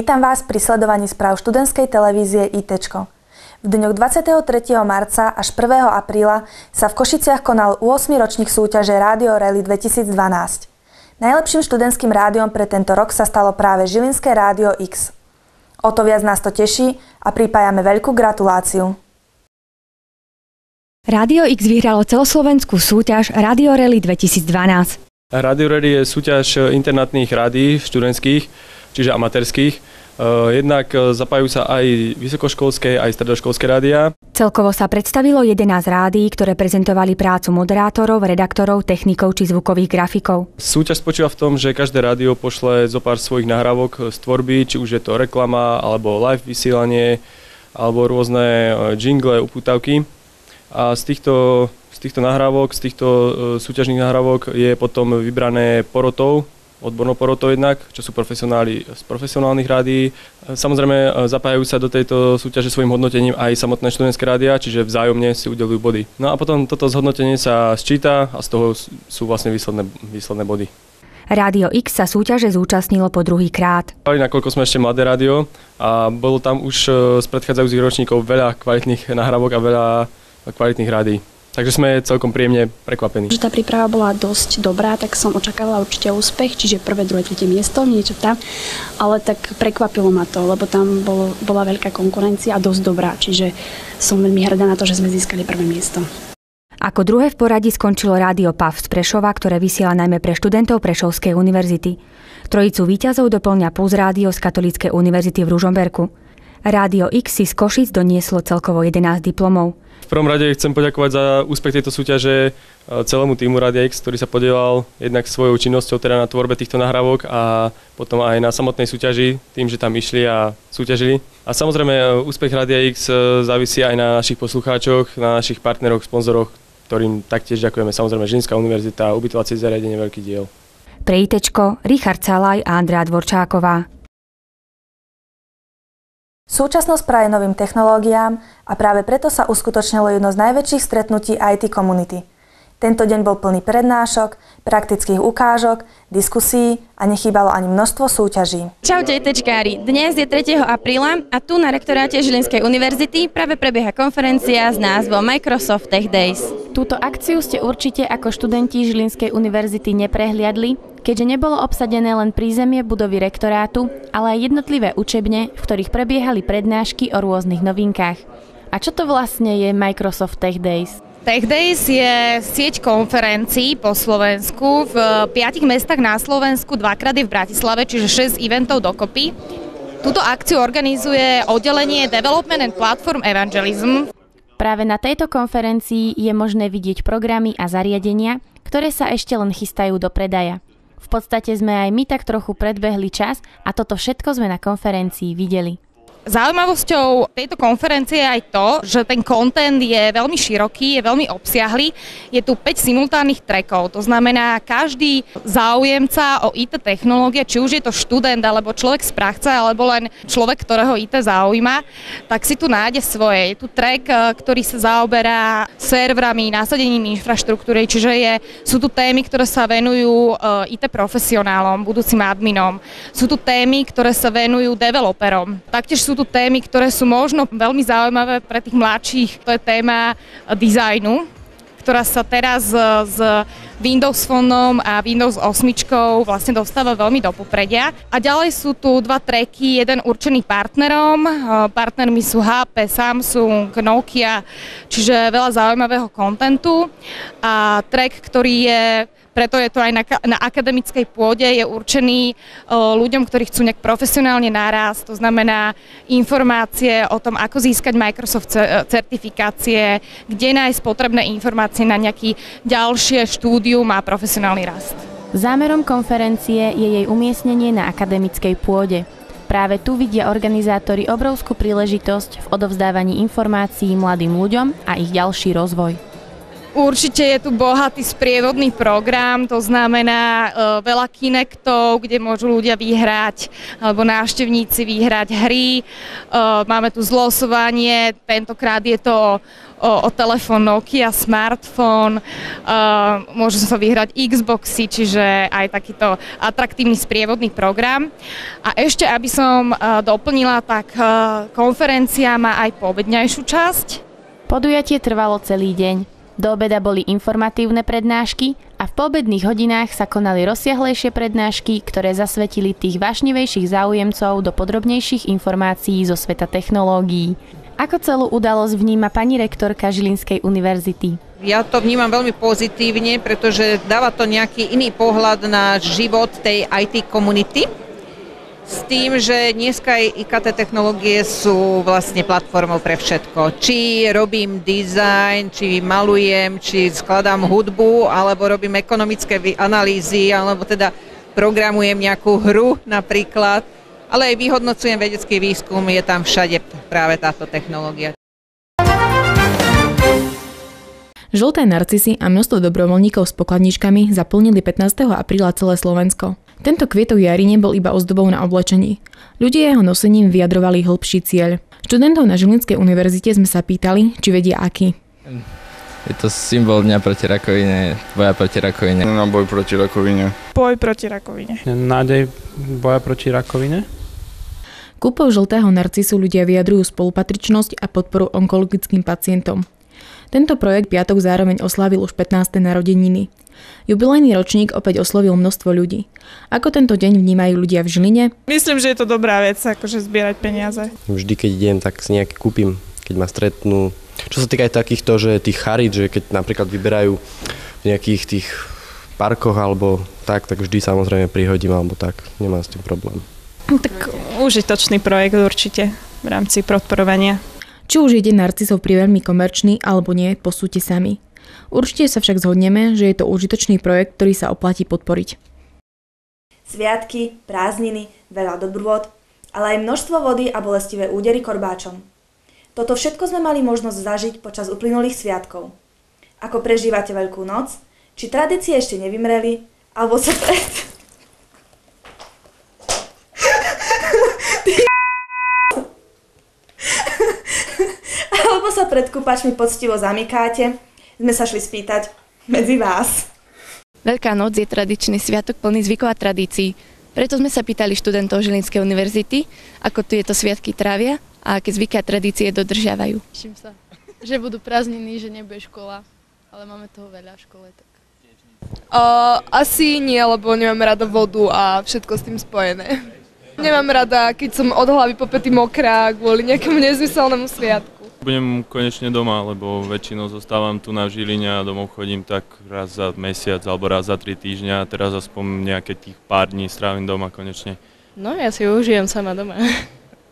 Vítam vás pri sledovaní správ študentskej televízie ITčko. V dňoch 23. marca až 1. apríla sa v Košiciach konal 8. ročník súťaže Radio Rally 2012. Najlepším študentským rádiom pre tento rok sa stalo práve Žilinské rádio X. O to viac nás to teší a pripájame veľkú gratuláciu. Rádio X vyhralo celoslovenskú súťaž Radio Rally 2012. Radio Rally je súťaž internátnych rádií študentských, čiže amatérských. Eh, jednak eh, zapájajú sa aj vysokoškolské, aj stredoškolské rádia. Celkovo sa predstavilo 11 rádií, ktoré prezentovali prácu moderátorov, redaktorov, technikov či zvukových grafikov. Súťaž spočíva v tom, že každé rádio pošle zo pár svojich nahrávok z tvorby, či už je to reklama, alebo live vysielanie, alebo rôzne eh, jingle, uputavky. A z týchto, z týchto nahrávok, z týchto súťažných nahrávok je potom vybrané porotov, odbornou porotou jednak, čo sú profesionáli z profesionálnych rádií. Samozrejme e, zapájajú sa do tejto súťaže svojim hodnotením aj samotné študentské rádia, čiže vzájomne si udelujú body. No a potom toto zhodnotenie sa sčíta a z toho sú vlastne výsledné, výsledné body. Rádio X sa súťaže zúčastnilo po druhý krát. Nakoľko sme ešte mladé rádio a bolo tam už e, z predchádzajúcich ročníkov veľa kvalitných nahrávok a veľa kvalitných rádií. Takže sme celkom príjemne prekvapení. Že tá príprava bola dosť dobrá, tak som očakávala určite úspech, čiže prvé, druhé, tretie miesto, niečo tam. Ale tak prekvapilo ma to, lebo tam bolo, bola veľká konkurencia a dosť dobrá, čiže som veľmi hrdá na to, že sme získali prvé miesto. Ako druhé v poradí skončilo rádio PAV z Prešova, ktoré vysiela najmä pre študentov Prešovskej univerzity. Trojicu výťazov doplňa Puls rádio z Katolíckej univerzity v Ružomberku. Rádio X si z Košic donieslo celkovo 11 diplomov. V prvom rade chcem poďakovať za úspech tejto súťaže e, celému týmu Radia X, ktorý sa podielal jednak svojou činnosťou teda na tvorbe týchto nahrávok a potom aj na samotnej súťaži, tým, že tam išli a súťažili. A samozrejme e, úspech Radia X e, závisí aj na našich poslucháčoch, na našich partneroch, sponzoroch, ktorým taktiež ďakujeme. Samozrejme Žinská univerzita, ubytovacie zariadenie, veľký diel. Pre ITčko Richard Salaj a Andrea Dvorčáková. Súčasnosť praje novým technológiám a práve preto sa uskutočnilo jedno z najväčších stretnutí IT komunity. Tento deň bol plný prednášok, praktických ukážok, diskusí a nechýbalo ani množstvo súťaží. Čaute, tečkári. Dnes je 3. apríla a tu na rektoráte Žilinskej univerzity práve prebieha konferencia s názvom Microsoft Tech Days. Túto akciu ste určite ako študenti Žilinskej univerzity neprehliadli, keďže nebolo obsadené len prízemie budovy rektorátu, ale aj jednotlivé učebne, v ktorých prebiehali prednášky o rôznych novinkách. A čo to vlastne je Microsoft Tech Days? Tech Days je sieť konferencií po Slovensku. V piatich mestách na Slovensku, dvakrát je v Bratislave, čiže 6 eventov dokopy. Túto akciu organizuje oddelenie Development and Platform Evangelism. Práve na tejto konferencii je možné vidieť programy a zariadenia, ktoré sa ešte len chystajú do predaja. V podstate sme aj my tak trochu predbehli čas a toto všetko sme na konferencii videli. Zaujímavosťou tejto konferencie je aj to, že ten kontent je veľmi široký, je veľmi obsiahly. Je tu 5 simultánnych trackov, to znamená každý záujemca o IT technológie, či už je to študent, alebo človek z praxe, alebo len človek, ktorého IT zaujíma, tak si tu nájde svoje. Je tu track, eh, ktorý sa zaoberá serverami, nasadením infraštruktúry, čiže je, sú tu témy, ktoré sa venujú eh, IT profesionálom, budúcim adminom. Sú tu témy, ktoré sa venujú developerom. Taktiež sú tu témy, ktoré sú možno veľmi zaujímavé pre tých mladších. To je téma dizajnu, ktorá sa teraz s Windows Phoneom a Windows 8 vlastne dostáva veľmi do popredia. A ďalej sú tu dva tracky, jeden určený partnerom. Partnermi sú HP, Samsung, Nokia, čiže veľa zaujímavého kontentu. A track, ktorý je preto je to aj na, na akademickej pôde, je určený o, ľuďom, ktorí chcú nejak profesionálne nárast, to znamená informácie o tom, ako získať Microsoft certifikácie, kde nájsť potrebné informácie na nejaký ďalšie štúdium a profesionálny rast. Zámerom konferencie je jej umiestnenie na akademickej pôde. Práve tu vidia organizátori obrovskú príležitosť v odovzdávaní informácií mladým ľuďom a ich ďalší rozvoj. Určite je tu bohatý sprievodný program, to znamená e, veľa kinektov, kde môžu ľudia vyhrať, alebo návštevníci vyhrať hry. E, máme tu zlosovanie, tentokrát je to o, o telefón Nokia, smartfón, e, môžu sa vyhrať Xboxy, čiže aj takýto atraktívny sprievodný program. A ešte, aby som e, doplnila, tak e, konferencia má aj povedňajšiu časť. Podujatie trvalo celý deň. Do obeda boli informatívne prednášky a v poobedných hodinách sa konali rozsiahlejšie prednášky, ktoré zasvetili tých vášnivejších záujemcov do podrobnejších informácií zo sveta technológií. Ako celú udalosť vníma pani rektorka Žilinskej univerzity? Ja to vnímam veľmi pozitívne, pretože dáva to nejaký iný pohľad na život tej IT komunity s tým, že dneska IKT technológie sú vlastne platformou pre všetko. Či robím design, či malujem, či skladám hudbu, alebo robím ekonomické analýzy, alebo teda programujem nejakú hru napríklad, ale aj vyhodnocujem vedecký výskum, je tam všade práve táto technológia. Žlté narcisy a množstvo dobrovoľníkov s pokladničkami zaplnili 15. apríla celé Slovensko. Tento kvietok jary nebol iba ozdobou na oblečení. Ľudia jeho nosením vyjadrovali hĺbší cieľ. Študentov na Žilinskej univerzite sme sa pýtali, či vedia aký. Je to symbol dňa proti rakovine, boja proti rakovine. Na boj proti rakovine. Boj proti rakovine. Nádej boja proti rakovine. Kúpou žltého narcisu ľudia vyjadrujú spolupatričnosť a podporu onkologickým pacientom. Tento projekt piatok zároveň oslávil už 15. narodeniny. Jubilejný ročník opäť oslovil množstvo ľudí. Ako tento deň vnímajú ľudia v Žiline? Myslím, že je to dobrá vec, akože zbierať peniaze. Vždy, keď idem, tak si nejaký kúpim, keď ma stretnú. Čo sa týka aj takýchto, že tých charit, že keď napríklad vyberajú v nejakých tých parkoch alebo tak, tak vždy samozrejme prihodím alebo tak. Nemám s tým problém. Tak užitočný projekt určite v rámci podporovania. Či už ide narcisov pri veľmi komerčný alebo nie, posúďte sami. Určite sa však zhodneme, že je to užitočný projekt, ktorý sa oplatí podporiť. Sviatky, prázdniny, veľa dobrôd, ale aj množstvo vody a bolestivé údery korbáčom. Toto všetko sme mali možnosť zažiť počas uplynulých sviatkov. Ako prežívate Veľkú noc? Či tradície ešte nevymreli? Alebo sa pred... alebo kúpačmi poctivo zamykáte sme sa šli spýtať medzi vás. Veľká noc je tradičný sviatok plný zvykov a tradícií. Preto sme sa pýtali študentov Žilinskej univerzity, ako tu tieto sviatky trávia a aké zvyky a tradície dodržiavajú. Teším sa, že budú prázdniny, že nebude škola, ale máme toho veľa v škole. Tak. Uh, asi nie, lebo nemám rada vodu a všetko s tým spojené. Nemám rada, keď som od hlavy po pety mokrá kvôli nejakému nezmyselnému sviatku. Budem konečne doma, lebo väčšinou zostávam tu na Žiline a domov chodím tak raz za mesiac alebo raz za tri týždňa a teraz aspoň nejaké tých pár dní strávim doma konečne. No ja si užijem sama doma.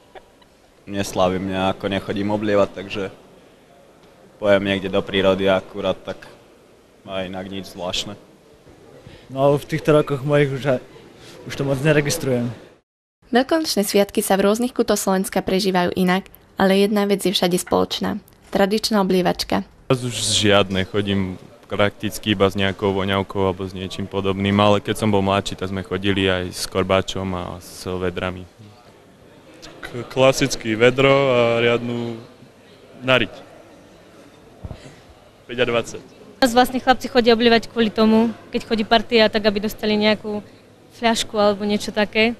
Neslavím nejako, nechodím oblievať, takže pojem niekde do prírody akurát tak aj inak nič zvláštne. No v týchto rokoch mojich už, už to moc neregistrujem. Veľkonočné sviatky sa v rôznych kútoch Slovenska prežívajú inak ale jedna vec je všade spoločná. Tradičná oblievačka. Teraz už žiadne, chodím prakticky iba s nejakou voňavkou alebo s niečím podobným, ale keď som bol mladší, tak sme chodili aj s korbáčom a s vedrami. Klasický vedro a riadnu nariť. 5 a 20. Nás vlastne chlapci chodia oblievať kvôli tomu, keď chodí partia, tak aby dostali nejakú fľašku alebo niečo také.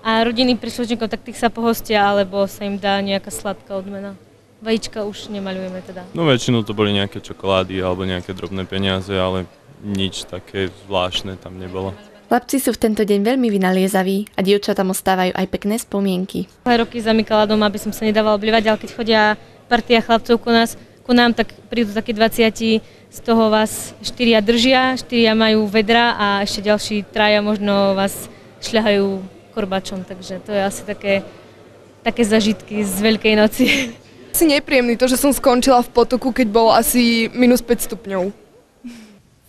A rodiny príslušníkov, tak tých sa pohostia, alebo sa im dá nejaká sladká odmena. Vajíčka už nemalujeme teda. No väčšinou to boli nejaké čokolády alebo nejaké drobné peniaze, ale nič také zvláštne tam nebolo. Chlapci sú v tento deň veľmi vynaliezaví a tam ostávajú aj pekné spomienky. Dva roky zamykala doma, aby som sa nedával oblievať, ale keď chodia partia chlapcov ku, nás, ku nám, tak prídu takí 20, z toho vás štyria držia, štyria majú vedra a ešte ďalší traja možno vás šľahajú korbačom, takže to je asi také, také zažitky z Veľkej noci. Asi nepríjemný to, že som skončila v potoku, keď bolo asi minus 5 stupňov.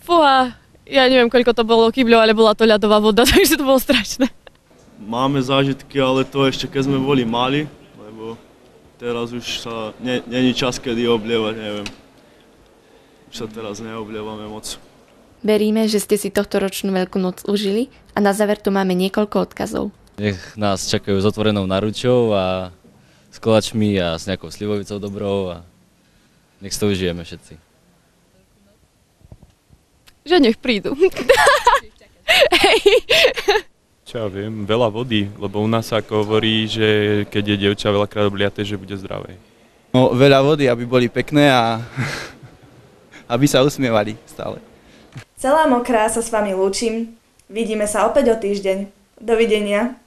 Fúha, ja neviem, koľko to bolo kýbľov, ale bola to ľadová voda, takže to bolo strašné. Máme zážitky, ale to ešte keď sme boli mali, lebo teraz už sa není čas, kedy oblievať, neviem. Už sa teraz neoblievame moc. Veríme, že ste si tohto ročnú Veľkú noc užili a na záver tu máme niekoľko odkazov. Nech nás čakajú s otvorenou naručou a s koláčmi a s nejakou slivovicou dobrou a nech to užijeme všetci. Že nech prídu. Čo ja viem, veľa vody, lebo u nás sa ako hovorí, že keď je dievča veľakrát obliaté, že bude zdravé. No, veľa vody, aby boli pekné a aby sa usmievali stále. Celá mokrá sa s vami lúčim. Vidíme sa opäť o týždeň. Dovidenia.